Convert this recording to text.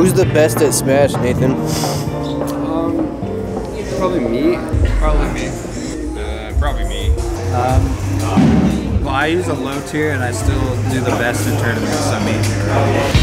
Who's the best at Smash, Nathan? Um, probably me. Probably me. Uh, probably me. Um, well, I use a low tier and I still do the best in tournaments. I mean,